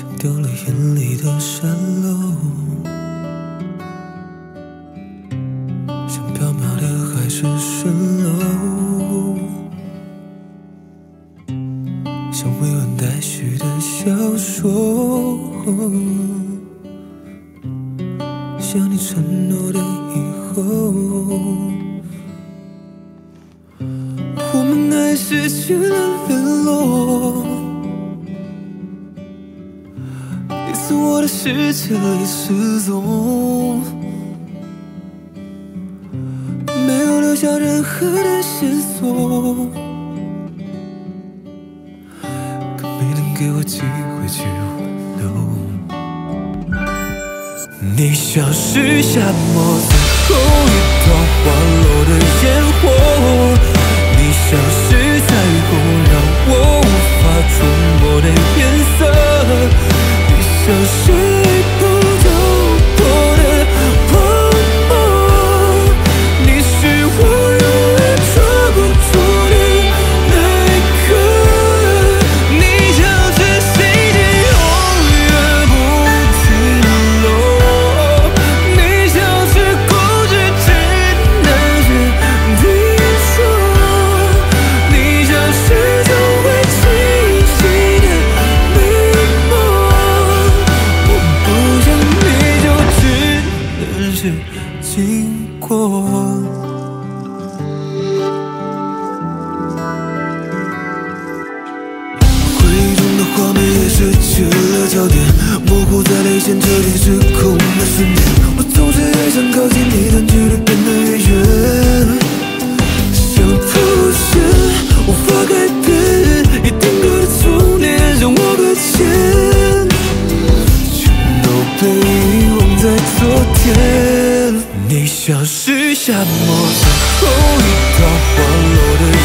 像丢了眼里的山漏，像缥缈的海市蜃楼，像未完待续的小说，像你承诺的以后。我们还失去了联络，你从我的世界里失踪，没有留下任何的线索，更没能给我机会去挽留。你像是夏末你像回忆中的画面也失去了焦点，模糊在泪腺，彻底失控的瞬间。我总是越想靠近你，但距离变得越远。想出现，无法改变，一定格的终点让我搁浅，全都被遗忘在昨天。你像是夏末最后一朵花落的。